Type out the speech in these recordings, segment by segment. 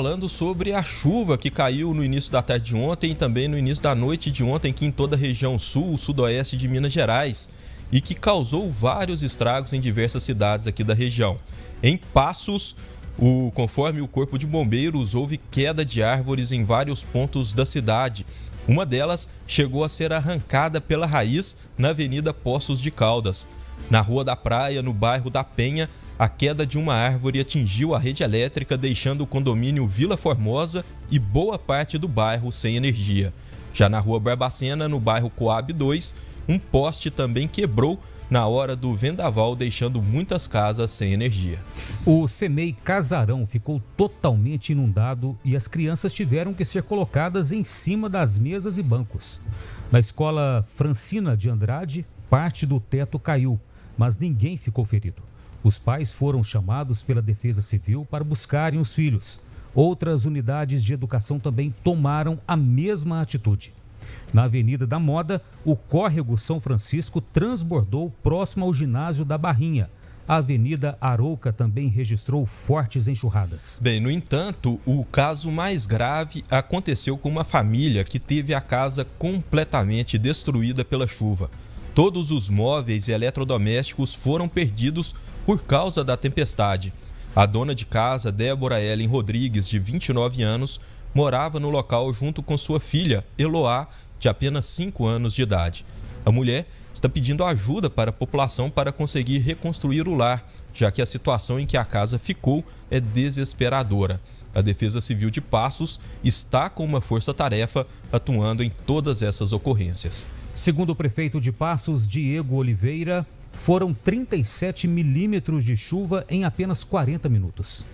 falando sobre a chuva que caiu no início da tarde de ontem e também no início da noite de ontem aqui em toda a região sul, sudoeste de Minas Gerais e que causou vários estragos em diversas cidades aqui da região. Em Passos, o, conforme o Corpo de Bombeiros, houve queda de árvores em vários pontos da cidade. Uma delas chegou a ser arrancada pela raiz na Avenida Poços de Caldas. Na Rua da Praia, no bairro da Penha, a queda de uma árvore atingiu a rede elétrica, deixando o condomínio Vila Formosa e boa parte do bairro sem energia. Já na Rua Barbacena, no bairro Coab 2, um poste também quebrou na hora do vendaval, deixando muitas casas sem energia. O CEMEI Casarão ficou totalmente inundado e as crianças tiveram que ser colocadas em cima das mesas e bancos. Na escola Francina de Andrade, parte do teto caiu, mas ninguém ficou ferido. Os pais foram chamados pela Defesa Civil para buscarem os filhos. Outras unidades de educação também tomaram a mesma atitude. Na Avenida da Moda, o córrego São Francisco transbordou próximo ao ginásio da Barrinha. A Avenida Arouca também registrou fortes enxurradas. Bem, no entanto, o caso mais grave aconteceu com uma família que teve a casa completamente destruída pela chuva. Todos os móveis e eletrodomésticos foram perdidos por causa da tempestade. A dona de casa, Débora Ellen Rodrigues, de 29 anos, morava no local junto com sua filha, Eloá, de apenas 5 anos de idade. A mulher está pedindo ajuda para a população para conseguir reconstruir o lar, já que a situação em que a casa ficou é desesperadora. A Defesa Civil de Passos está com uma força-tarefa atuando em todas essas ocorrências. Segundo o prefeito de Passos, Diego Oliveira, foram 37 milímetros de chuva em apenas 40 minutos.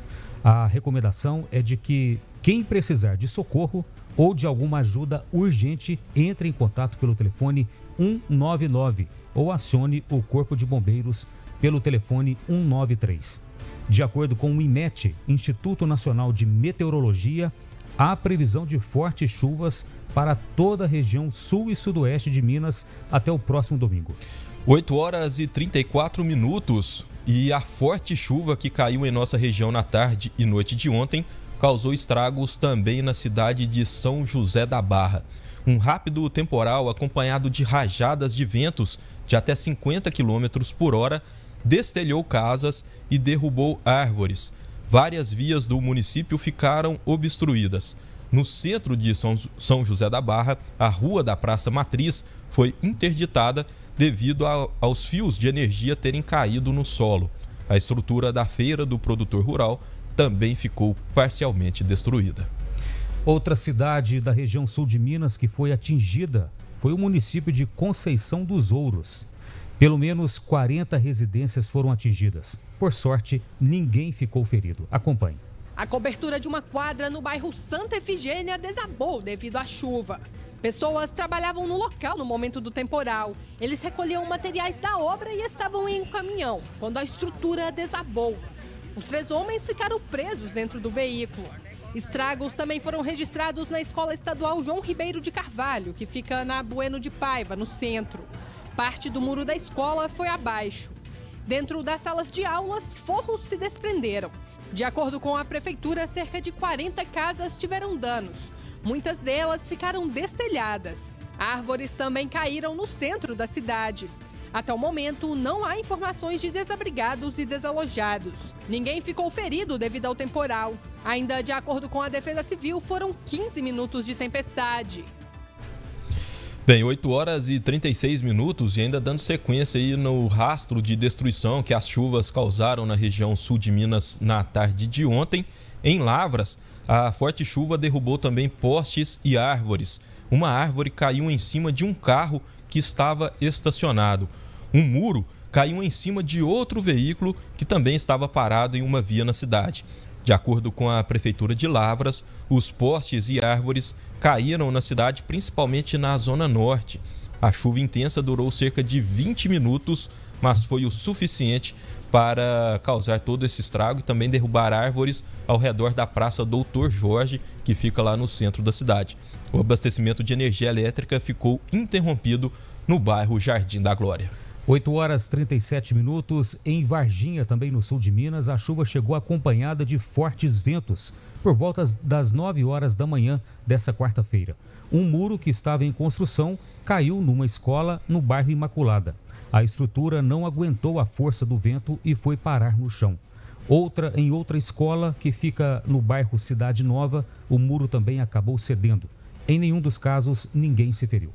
A recomendação é de que quem precisar de socorro ou de alguma ajuda urgente, entre em contato pelo telefone 199 ou acione o Corpo de Bombeiros pelo telefone 193. De acordo com o IMET, Instituto Nacional de Meteorologia, há previsão de fortes chuvas para toda a região sul e sudoeste de Minas até o próximo domingo. 8 horas e 34 minutos e a forte chuva que caiu em nossa região na tarde e noite de ontem causou estragos também na cidade de São José da Barra. Um rápido temporal acompanhado de rajadas de ventos de até 50 km por hora destelhou casas e derrubou árvores. Várias vias do município ficaram obstruídas. No centro de São José da Barra, a rua da Praça Matriz foi interditada devido aos fios de energia terem caído no solo. A estrutura da feira do produtor rural também ficou parcialmente destruída. Outra cidade da região sul de Minas que foi atingida foi o município de Conceição dos Ouros. Pelo menos 40 residências foram atingidas. Por sorte, ninguém ficou ferido. Acompanhe. A cobertura de uma quadra no bairro Santa Efigênia desabou devido à chuva. Pessoas trabalhavam no local no momento do temporal. Eles recolhiam materiais da obra e estavam em um caminhão quando a estrutura desabou. Os três homens ficaram presos dentro do veículo. Estragos também foram registrados na Escola Estadual João Ribeiro de Carvalho, que fica na Bueno de Paiva, no centro. Parte do muro da escola foi abaixo. Dentro das salas de aulas, forros se desprenderam. De acordo com a prefeitura, cerca de 40 casas tiveram danos. Muitas delas ficaram destelhadas. Árvores também caíram no centro da cidade. Até o momento, não há informações de desabrigados e desalojados. Ninguém ficou ferido devido ao temporal. Ainda de acordo com a Defesa Civil, foram 15 minutos de tempestade. Bem, 8 horas e 36 minutos e ainda dando sequência aí no rastro de destruição que as chuvas causaram na região sul de Minas na tarde de ontem. Em Lavras, a forte chuva derrubou também postes e árvores. Uma árvore caiu em cima de um carro que estava estacionado. Um muro caiu em cima de outro veículo que também estava parado em uma via na cidade. De acordo com a Prefeitura de Lavras, os postes e árvores caíram na cidade, principalmente na zona norte. A chuva intensa durou cerca de 20 minutos, mas foi o suficiente para causar todo esse estrago e também derrubar árvores ao redor da Praça Doutor Jorge, que fica lá no centro da cidade. O abastecimento de energia elétrica ficou interrompido no bairro Jardim da Glória. 8 horas 37 minutos. Em Varginha, também no sul de Minas, a chuva chegou acompanhada de fortes ventos por volta das 9 horas da manhã dessa quarta-feira. Um muro que estava em construção caiu numa escola no bairro Imaculada. A estrutura não aguentou a força do vento e foi parar no chão. Outra em outra escola que fica no bairro Cidade Nova, o muro também acabou cedendo. Em nenhum dos casos, ninguém se feriu.